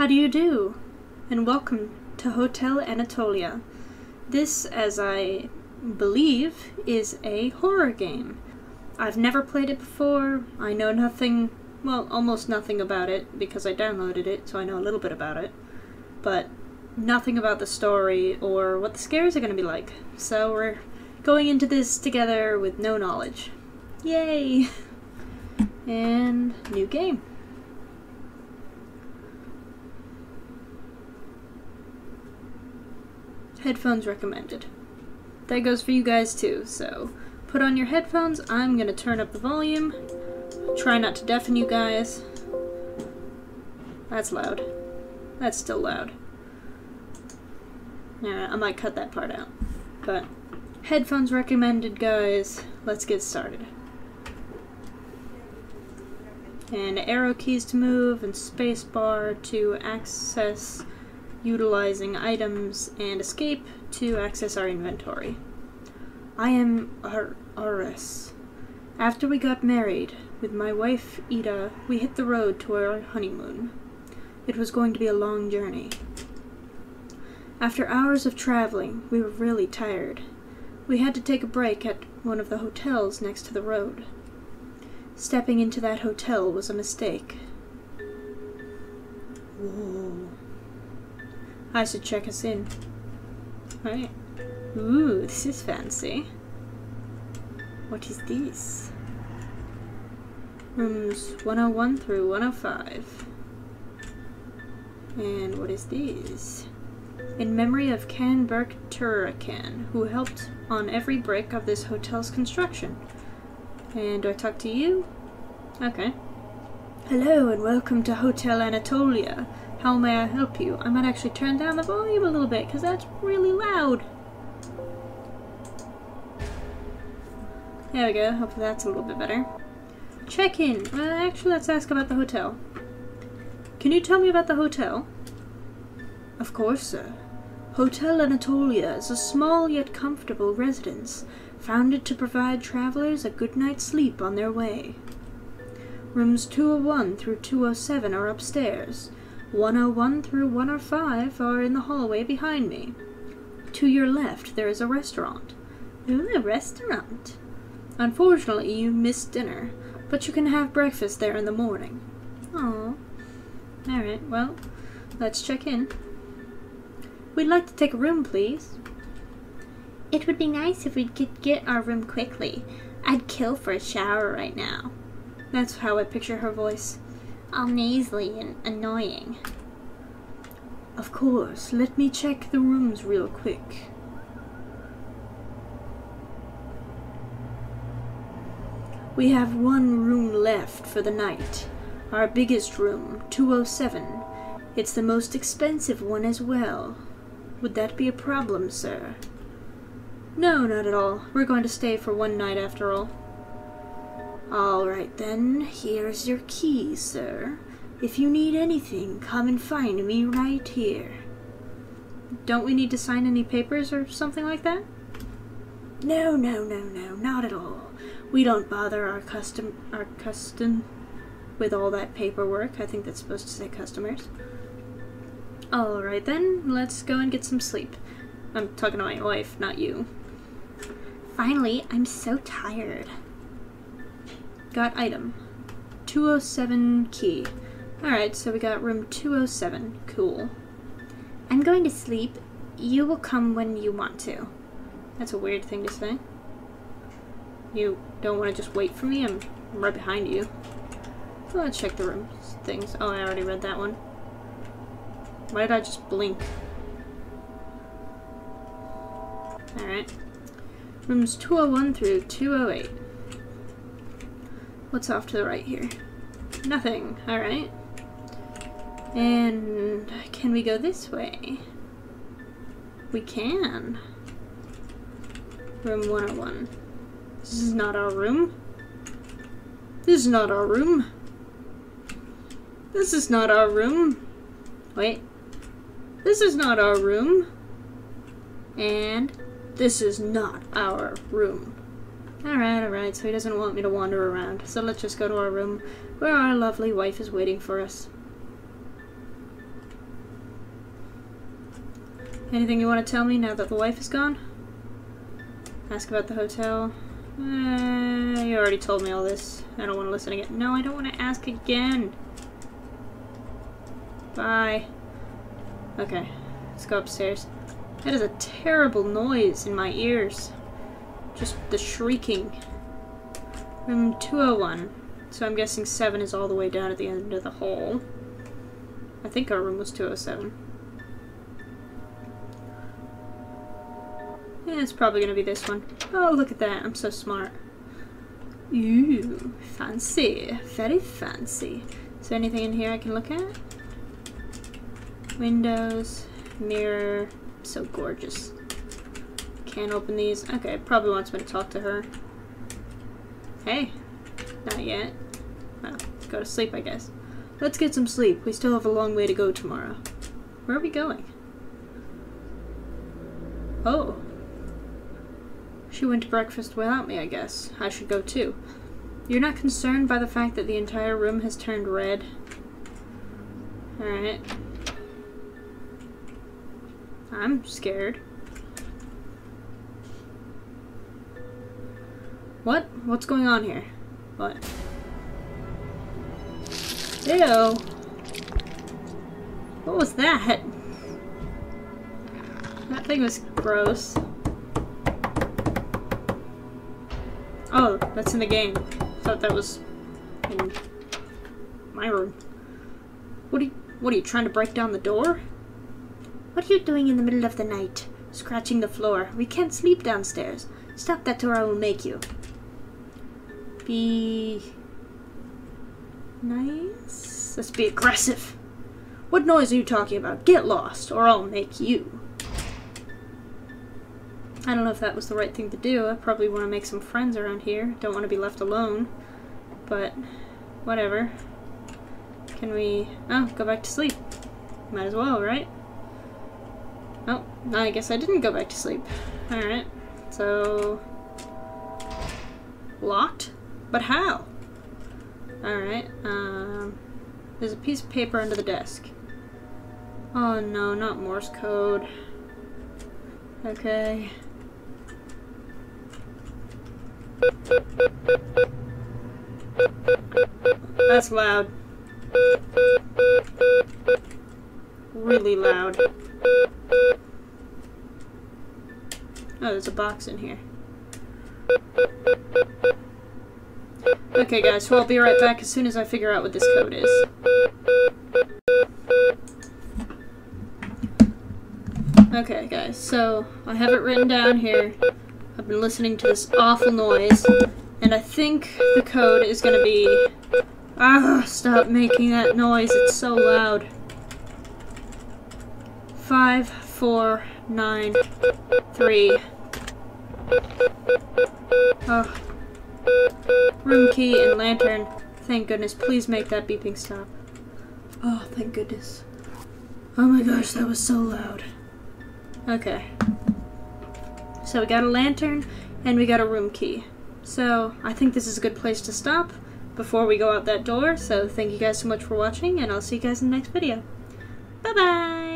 How do you do? And welcome to Hotel Anatolia. This, as I believe, is a horror game. I've never played it before. I know nothing, well, almost nothing about it because I downloaded it, so I know a little bit about it. But nothing about the story or what the scares are going to be like. So we're going into this together with no knowledge. Yay! And new game. Headphones recommended. That goes for you guys too, so put on your headphones. I'm gonna turn up the volume. Try not to deafen you guys. That's loud. That's still loud. Yeah, I might cut that part out. But headphones recommended, guys. Let's get started. And arrow keys to move and spacebar to access utilizing items and escape to access our inventory. I am Ar Aris. After we got married, with my wife Ida, we hit the road to our honeymoon. It was going to be a long journey. After hours of traveling, we were really tired. We had to take a break at one of the hotels next to the road. Stepping into that hotel was a mistake. Whoa. I should check us in. Right. Ooh, this is fancy. What is this? Rooms 101 through 105. And what is this? In memory of Can Burke Turakan, who helped on every brick of this hotel's construction. And do I talk to you? Okay. Hello and welcome to Hotel Anatolia. How may I help you? I might actually turn down the volume a little bit because that's really loud. There we go. Hopefully that's a little bit better. Check-in. Uh, actually, let's ask about the hotel. Can you tell me about the hotel? Of course, sir. Hotel Anatolia is a small yet comfortable residence, founded to provide travelers a good night's sleep on their way. Rooms 201 through 207 are upstairs. 101 through 105 are in the hallway behind me. To your left, there is a restaurant. Ooh, a restaurant. Unfortunately, you missed dinner, but you can have breakfast there in the morning. Oh. Alright, well, let's check in. We'd like to take a room, please. It would be nice if we could get our room quickly. I'd kill for a shower right now. That's how I picture her voice. Nasally and annoying. Of course, let me check the rooms real quick. We have one room left for the night. Our biggest room, 207. It's the most expensive one as well. Would that be a problem, sir? No, not at all. We're going to stay for one night after all. Alright then, here's your key, sir. If you need anything, come and find me right here. Don't we need to sign any papers or something like that? No, no, no, no, not at all. We don't bother our custom our custom with all that paperwork. I think that's supposed to say customers. Alright then, let's go and get some sleep. I'm talking to my wife, not you. Finally, I'm so tired. Got item. 207 key. Alright, so we got room 207. Cool. I'm going to sleep. You will come when you want to. That's a weird thing to say. You don't want to just wait for me? I'm right behind you. let's check the room things. Oh, I already read that one. Why did I just blink? Alright. Rooms 201 through 208. What's off to the right here? Nothing. Alright. And can we go this way? We can. Room 101. This is not our room. This is not our room. This is not our room. Wait. This is not our room. And this is not our room. Alright, alright, so he doesn't want me to wander around. So let's just go to our room where our lovely wife is waiting for us. Anything you want to tell me now that the wife is gone? Ask about the hotel. Eh, you already told me all this. I don't want to listen again. No, I don't want to ask again. Bye. Okay, let's go upstairs. That is a terrible noise in my ears. Just the shrieking. Room 201. So I'm guessing 7 is all the way down at the end of the hall. I think our room was 207. Yeah, it's probably gonna be this one. Oh, look at that. I'm so smart. Ooh, fancy. Very fancy. Is there anything in here I can look at? Windows, mirror. So gorgeous. Can't open these. Okay, probably wants me to talk to her. Hey. Not yet. Well, go to sleep, I guess. Let's get some sleep. We still have a long way to go tomorrow. Where are we going? Oh. She went to breakfast without me, I guess. I should go too. You're not concerned by the fact that the entire room has turned red? Alright. I'm scared. What? What's going on here? What? Ew. What was that? That thing was gross. Oh, that's in the game. Thought that was in my room. What are you, what are you trying to break down the door? What are you doing in the middle of the night? Scratching the floor. We can't sleep downstairs. Stop that or I will make you. Be nice. Let's be aggressive. What noise are you talking about? Get lost, or I'll make you. I don't know if that was the right thing to do. I probably want to make some friends around here. Don't want to be left alone. But, whatever. Can we... Oh, go back to sleep. Might as well, right? Oh, I guess I didn't go back to sleep. Alright. So... Locked? But how? Alright, um... There's a piece of paper under the desk. Oh no, not Morse code. Okay. That's loud. Really loud. Oh, there's a box in here. Okay guys, so I'll be right back as soon as I figure out what this code is. Okay guys, so I have it written down here. I've been listening to this awful noise, and I think the code is gonna be... Ah, stop making that noise, it's so loud. Five, four, nine, three. Oh. Room key and lantern. Thank goodness, please make that beeping stop. Oh, thank goodness. Oh my gosh, that was so loud. Okay. So we got a lantern and we got a room key. So I think this is a good place to stop before we go out that door. So thank you guys so much for watching and I'll see you guys in the next video. Bye bye!